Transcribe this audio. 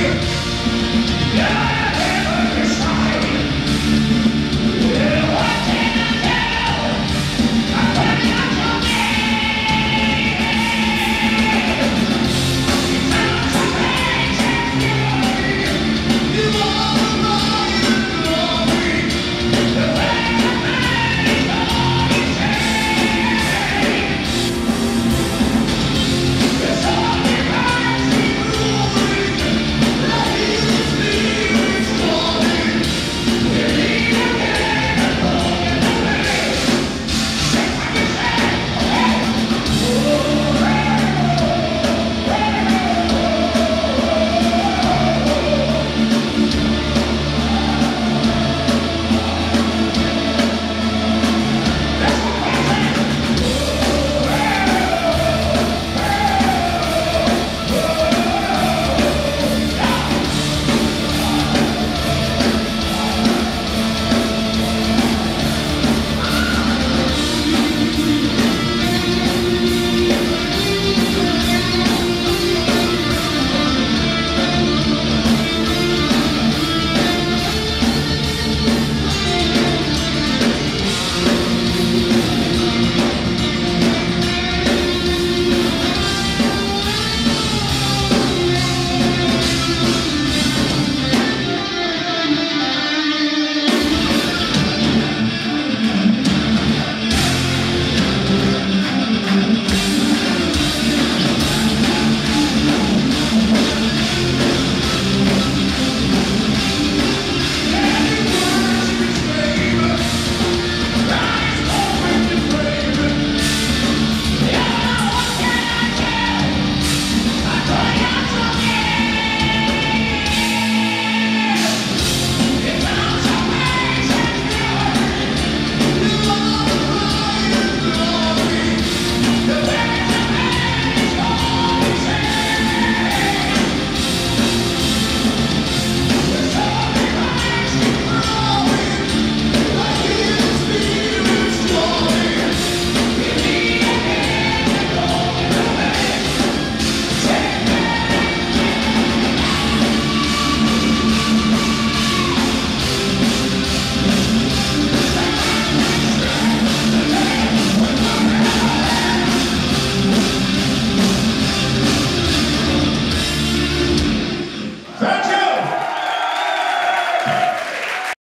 Yeah!